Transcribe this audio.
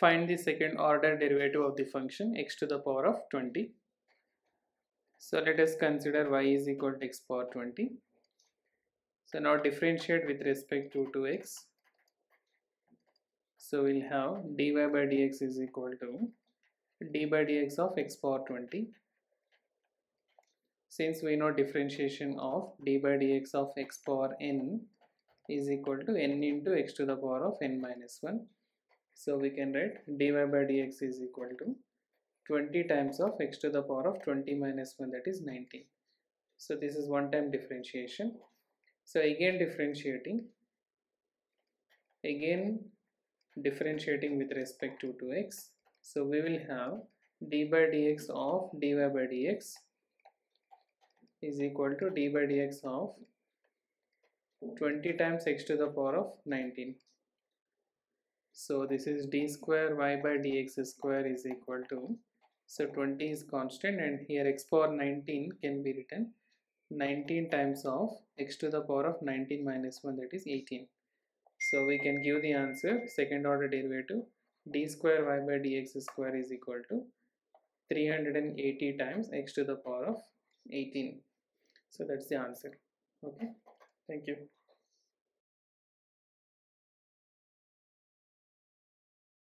find the second order derivative of the function x to the power of 20 so let us consider y is equal to x power 20 so now differentiate with respect to 2x so we'll have dy by dx is equal to d by dx of x power 20 since we know differentiation of d by dx of x power n is equal to n into x to the power of n minus 1 so we can write dy by dx is equal to 20 times of x to the power of 20 minus 1 that is 19 so this is one time differentiation. So again differentiating again differentiating with respect to 2x so we will have d by dx of dy by dx is equal to d by dx of 20 times x to the power of 19 so this is d square y by dx square is equal to so 20 is constant and here x power 19 can be written 19 times of x to the power of 19 minus 1 that is 18 so we can give the answer second order derivative d square y by dx square is equal to 380 times x to the power of 18 so that's the answer. Okay? Thank you